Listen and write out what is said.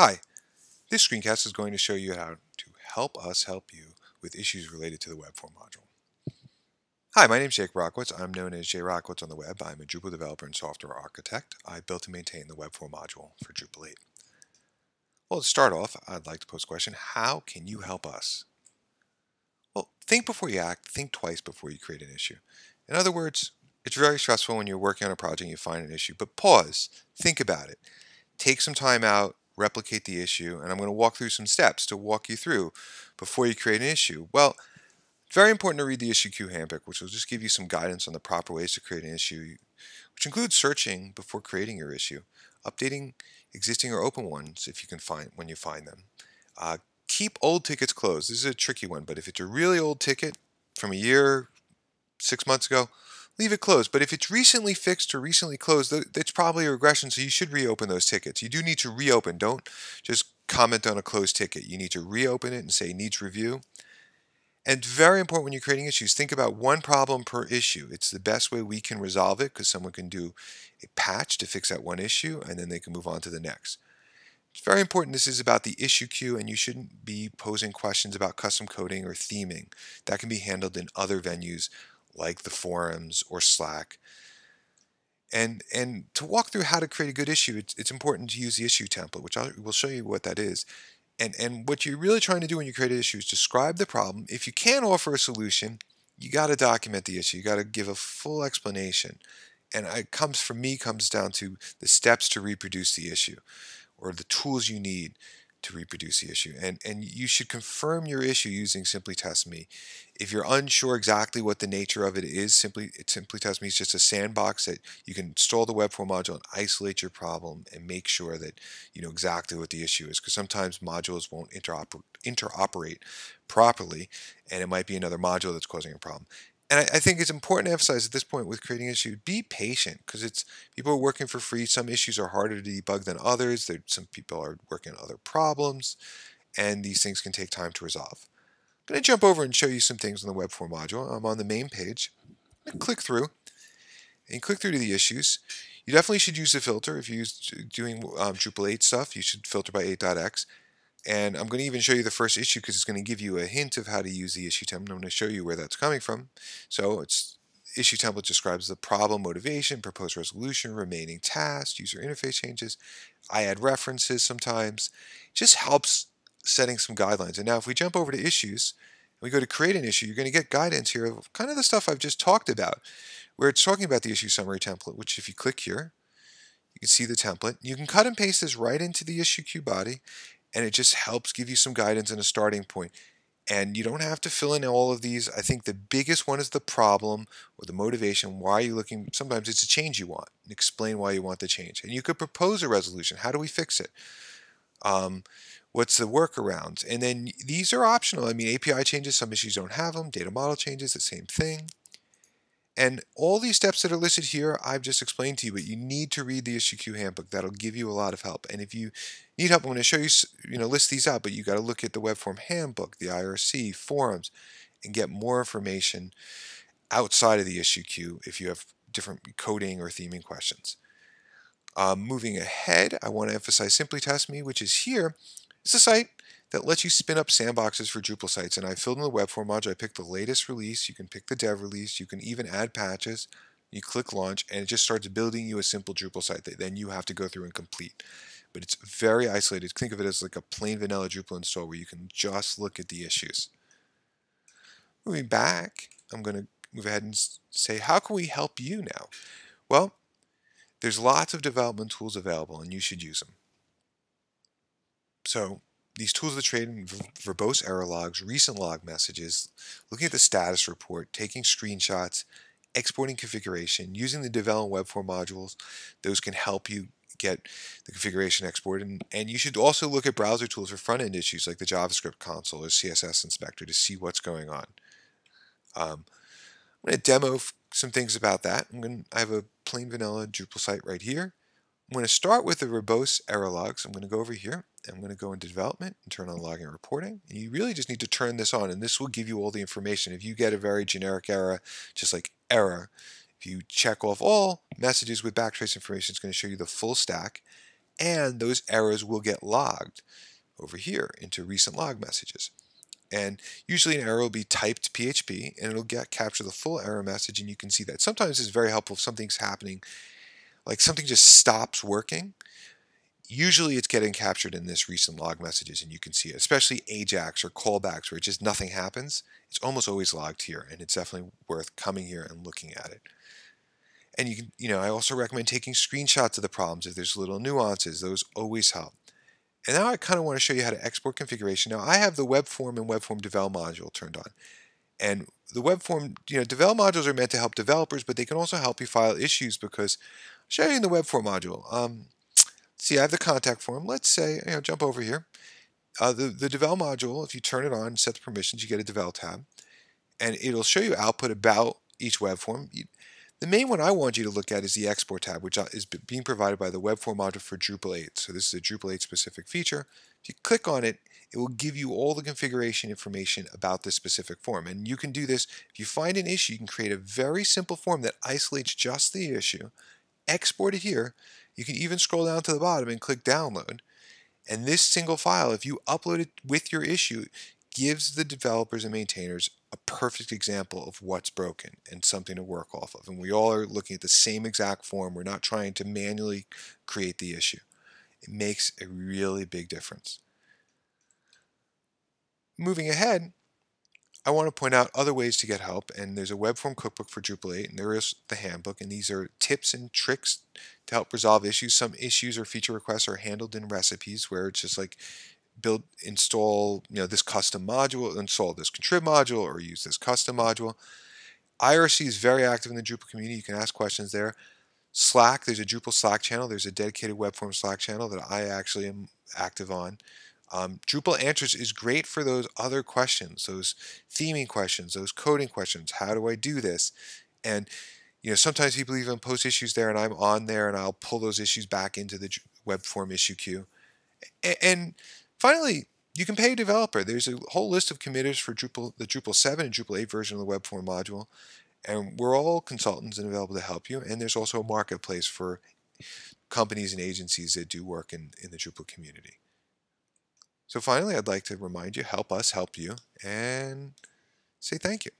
Hi, this screencast is going to show you how to help us help you with issues related to the Webform module. Hi, my name is Jake Rockowitz. I'm known as Jay Rockowitz on the web. I'm a Drupal developer and software architect. I built and maintain the Webform module for Drupal 8. Well, to start off, I'd like to pose a question. How can you help us? Well, think before you act. Think twice before you create an issue. In other words, it's very stressful when you're working on a project and you find an issue, but pause, think about it. Take some time out, replicate the issue, and I'm going to walk through some steps to walk you through before you create an issue. Well, it's very important to read the issue queue handbook, which will just give you some guidance on the proper ways to create an issue, which includes searching before creating your issue, updating existing or open ones if you can find when you find them. Uh, keep old tickets closed. This is a tricky one, but if it's a really old ticket from a year, six months ago, leave it closed. But if it's recently fixed or recently closed, it's probably a regression, so you should reopen those tickets. You do need to reopen. Don't just comment on a closed ticket. You need to reopen it and say needs review. And very important when you're creating issues, think about one problem per issue. It's the best way we can resolve it because someone can do a patch to fix that one issue and then they can move on to the next. It's very important this is about the issue queue and you shouldn't be posing questions about custom coding or theming. That can be handled in other venues like the forums or Slack. And, and to walk through how to create a good issue, it's, it's important to use the issue template, which I will show you what that is. And, and what you're really trying to do when you create an issue is describe the problem. If you can offer a solution, you got to document the issue. You got to give a full explanation. And it comes from me comes down to the steps to reproduce the issue or the tools you need to reproduce the issue. And, and you should confirm your issue using Simply Test Me. If you're unsure exactly what the nature of it is, Simply, Simply Test Me is just a sandbox that you can install the Webform module and isolate your problem and make sure that you know exactly what the issue is. Because sometimes modules won't interoper interoperate properly, and it might be another module that's causing a problem and I, I, think it's important to emphasize at this point with creating issues, be patient because it's people are working for free. Some issues are harder to debug than others. There, some people are working on other problems, and these things can take time to resolve. I'm going to jump over and show you some things on the Webform module. I'm on the main page. click through, and click through to the issues. You definitely should use the filter if you're doing um, Drupal 8 stuff. You should filter by 8.x. And I'm going to even show you the first issue because it's going to give you a hint of how to use the issue template. I'm going to show you where that's coming from. So it's issue template describes the problem, motivation, proposed resolution, remaining tasks, user interface changes. I add references sometimes. It just helps setting some guidelines. And now if we jump over to issues, we go to create an issue, you're going to get guidance here of kind of the stuff I've just talked about, where it's talking about the issue summary template, which if you click here, you can see the template. You can cut and paste this right into the issue queue body, and it just helps give you some guidance and a starting point. And you don't have to fill in all of these. I think the biggest one is the problem or the motivation. Why are you looking? Sometimes it's a change you want. And explain why you want the change. And you could propose a resolution. How do we fix it? Um, what's the workarounds? And then these are optional. I mean, API changes, some issues don't have them. Data model changes, the same thing. And all these steps that are listed here, I've just explained to you, but you need to read the issue queue handbook. That'll give you a lot of help. And if you need help, I'm going to show you, you know, list these out, but you got to look at the Webform handbook, the IRC, forums, and get more information outside of the issue queue if you have different coding or theming questions. Um, moving ahead, I want to emphasize Simply Test Me, which is here. It's a site that lets you spin up sandboxes for Drupal sites. And I filled in the Webform module. I picked the latest release. You can pick the dev release. You can even add patches. You click launch, and it just starts building you a simple Drupal site that then you have to go through and complete. But it's very isolated. Think of it as like a plain vanilla Drupal install where you can just look at the issues. Moving back, I'm going to move ahead and say, how can we help you now? Well, there's lots of development tools available, and you should use them. So these tools that trade in verbose error logs, recent log messages, looking at the status report, taking screenshots, exporting configuration, using the devel web form modules, those can help you get the configuration exported. And, and you should also look at browser tools for front-end issues like the JavaScript console or CSS inspector to see what's going on. Um, I'm going to demo some things about that. I'm going I have a plain vanilla Drupal site right here. I'm going to start with the verbose error logs. I'm going to go over here. And I'm going to go into development and turn on logging reporting. And you really just need to turn this on, and this will give you all the information. If you get a very generic error, just like error, if you check off all messages with backtrace information, it's going to show you the full stack. and those errors will get logged over here into recent log messages. And usually an error will be typed PHP and it'll get capture the full error message and you can see that. Sometimes it's very helpful if something's happening, like something just stops working. Usually it's getting captured in this recent log messages and you can see it, especially AJAX or callbacks where just nothing happens. It's almost always logged here and it's definitely worth coming here and looking at it. And you can, you know, I also recommend taking screenshots of the problems if there's little nuances. Those always help. And now I kind of want to show you how to export configuration. Now I have the Webform and Webform devel module turned on. And the Webform, you know, devel modules are meant to help developers, but they can also help you file issues because I'll you the Webform module. Um, see, I have the contact form. Let's say, you know, jump over here. Uh, the, the devel module, if you turn it on, and set the permissions, you get a devel tab. And it'll show you output about each web form. The main one I want you to look at is the export tab, which uh, is being provided by the Webform module for Drupal 8. So this is a Drupal 8 specific feature. If you click on it, it will give you all the configuration information about this specific form. And you can do this, if you find an issue, you can create a very simple form that isolates just the issue, export it here. You can even scroll down to the bottom and click download. And this single file, if you upload it with your issue, gives the developers and maintainers a perfect example of what's broken and something to work off of. And we all are looking at the same exact form. We're not trying to manually create the issue. It makes a really big difference. Moving ahead, I want to point out other ways to get help, and there's a Webform cookbook for Drupal 8, and there is the handbook, and these are tips and tricks to help resolve issues. Some issues or feature requests are handled in recipes, where it's just like build, install, you know, this custom module, install this contrib module, or use this custom module. IRC is very active in the Drupal community. You can ask questions there. Slack, there's a Drupal Slack channel. There's a dedicated Webform Slack channel that I actually am active on. Um, Drupal Answers is great for those other questions, those theming questions, those coding questions. How do I do this? And you know, sometimes people even post issues there, and I'm on there, and I'll pull those issues back into the Webform issue queue. And Finally, you can pay a developer. There's a whole list of committers for Drupal, the Drupal 7 and Drupal 8 version of the Webform module. And we're all consultants and available to help you. And there's also a marketplace for companies and agencies that do work in, in the Drupal community. So finally, I'd like to remind you, help us help you, and say thank you.